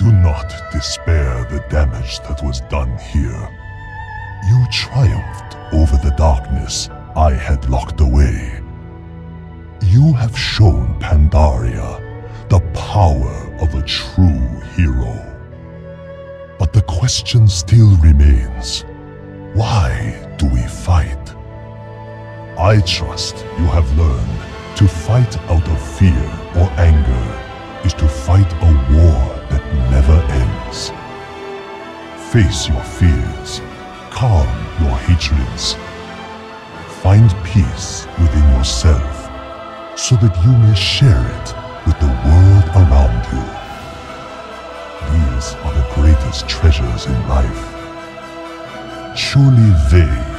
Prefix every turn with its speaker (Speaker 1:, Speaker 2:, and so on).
Speaker 1: Do not despair the damage that was done here. You triumphed over the darkness I had locked away. You have shown Pandaria the power of a true hero. But the question still remains, why do we fight? I trust you have learned to fight out of fear or anger is to fight a war Face your fears, calm your hatreds. Find peace within yourself so that you may share it with the world around you. These are the greatest treasures in life. Surely they